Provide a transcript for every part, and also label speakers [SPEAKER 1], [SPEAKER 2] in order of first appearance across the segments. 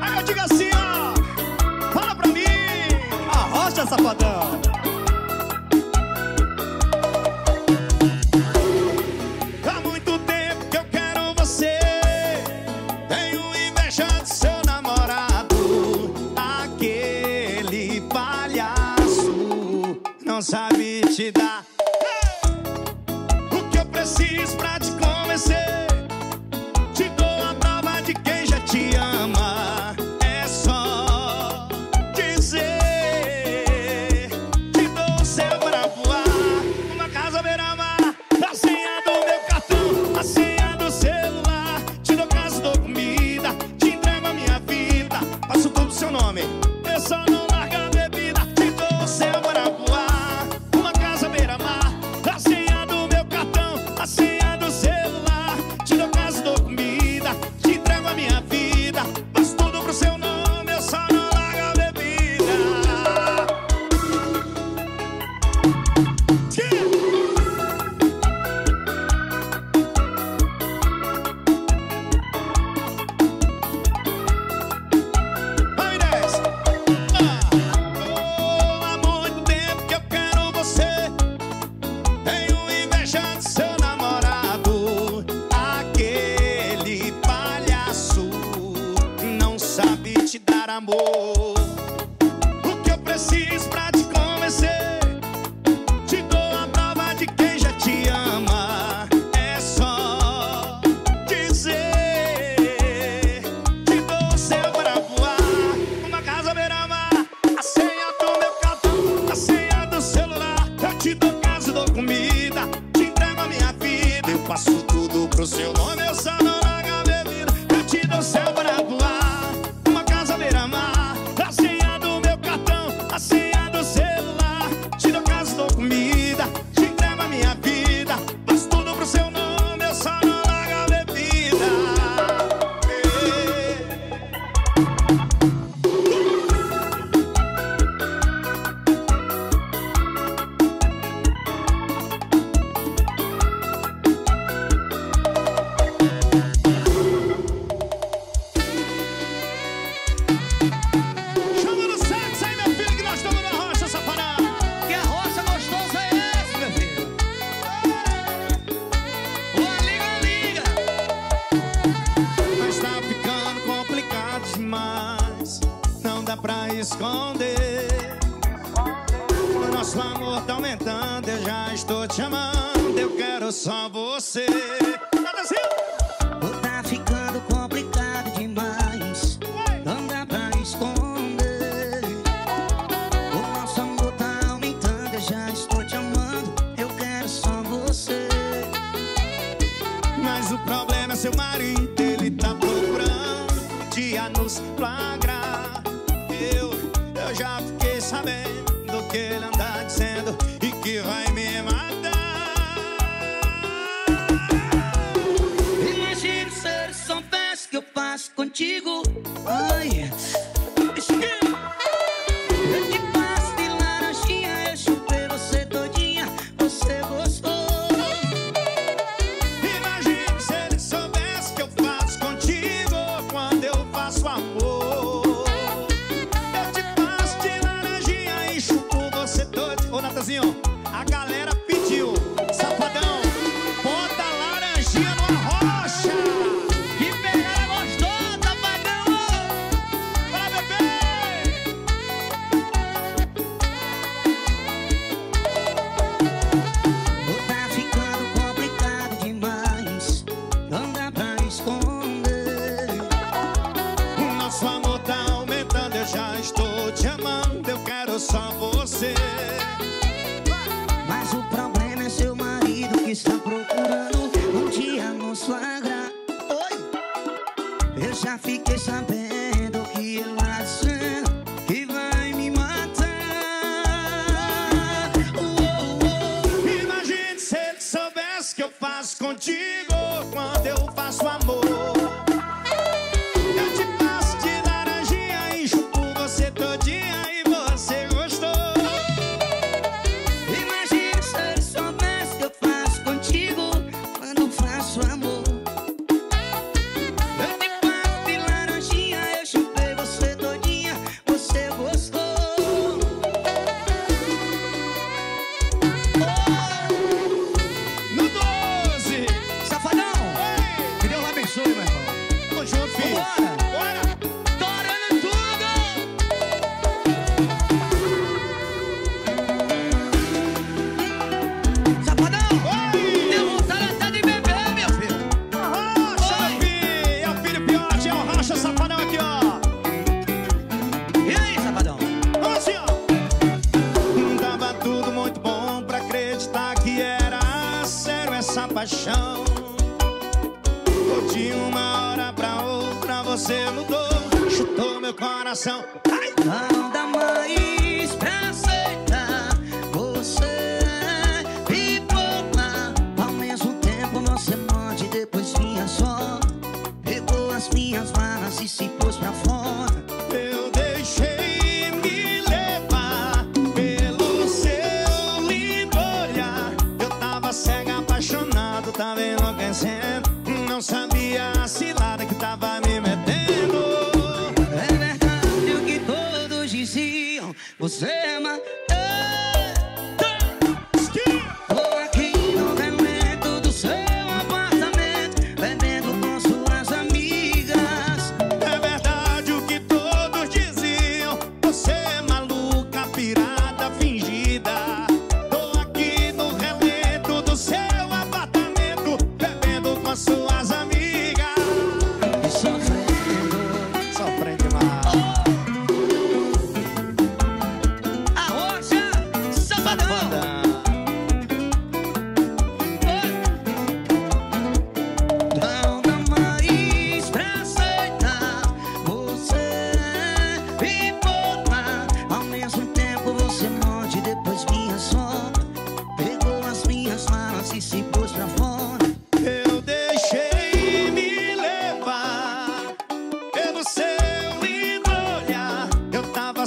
[SPEAKER 1] Aí eu digo assim, ó, fala pra mim, arrocha sapadão. Há muito tempo que eu quero você, tenho inveja de amor. pra esconder. O nosso amor tá aumentando, eu já estou te amando. Eu quero só você. Tá,
[SPEAKER 2] tá ficando complicado demais. Não dá pra esconder. O nosso amor tá aumentando, eu já estou te amando. Eu quero só você.
[SPEAKER 1] Mas o problema é seu marido, ele tá procurando. Dia nos flagrar já fiquei sabendo que ele anda dizendo e que vai me matar.
[SPEAKER 2] Imagina ser São Pés que eu faço contigo. Ai,
[SPEAKER 1] Imagina se ele soubesse que eu faço contigo quando eu faço amor.
[SPEAKER 3] que
[SPEAKER 1] esa você mudou, chutou meu coração. Ai!
[SPEAKER 2] Não dá mais pra aceitar Você é bipolar Ao mesmo tempo você morte Depois vinha só Pegou as minhas malas e se pôs pra fora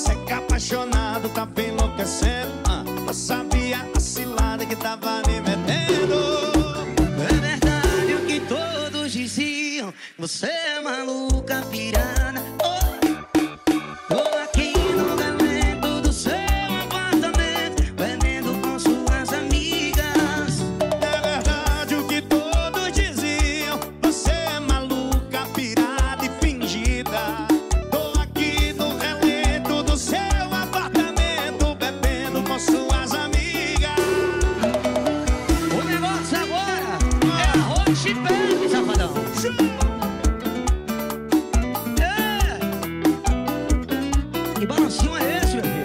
[SPEAKER 1] seca, apaixonado, tava enlouquecendo. Ah, eu
[SPEAKER 3] safadão.
[SPEAKER 2] É. Que balancinho é esse, meu filho?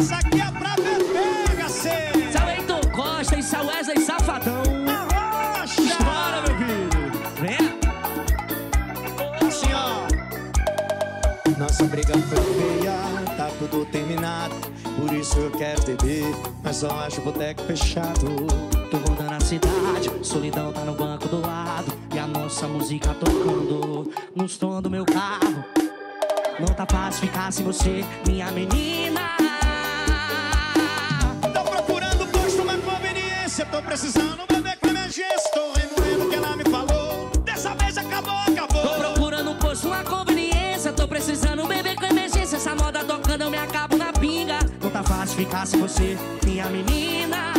[SPEAKER 1] Isso aqui é pra beber, HC.
[SPEAKER 3] São Heitor Costa e São Wesley Safadão.
[SPEAKER 1] Arrocha!
[SPEAKER 3] Bora, meu filho. Vem.
[SPEAKER 1] Assim, ó. Nossa briga foi feia, tá tudo terminado. Por isso eu quero beber, mas só acho o boteco fechado.
[SPEAKER 2] Tô rodando a cidade, solidão tá no banco do lado E a nossa música tocando no som do meu carro Não tá fácil ficar sem você, minha menina
[SPEAKER 1] Tô procurando posto, uma conveniência. Tô precisando beber com emergência. Tô remoendo o que ela me falou. Dessa vez acabou, acabou.
[SPEAKER 2] Tô procurando posto, uma conveniência Tô precisando beber com emergência Essa moda tocando, eu me acabo na pinga Ficar sem você, minha menina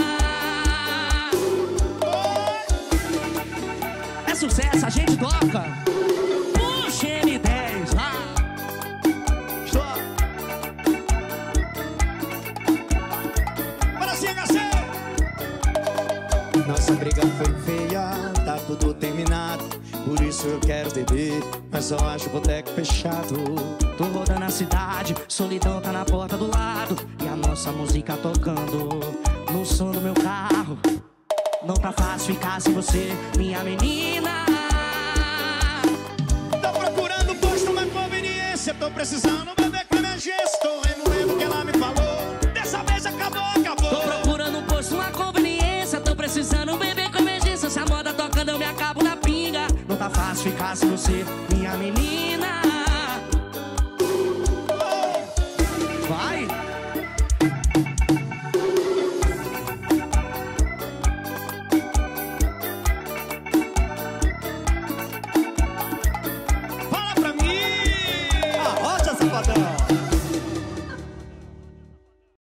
[SPEAKER 2] É sucesso, a gente toca Puxa M10 lá
[SPEAKER 1] Para assim, HC. Nossa briga foi feia. Por isso eu quero beber, mas só acho o boteco fechado.
[SPEAKER 2] Tô rodando a cidade, solidão tá na porta do lado E a nossa música tocando no som do meu carro Não tá fácil ficar sem você, minha menina
[SPEAKER 1] Tô procurando posto, uma conveniência. Tô precisando
[SPEAKER 2] Sem você, minha menina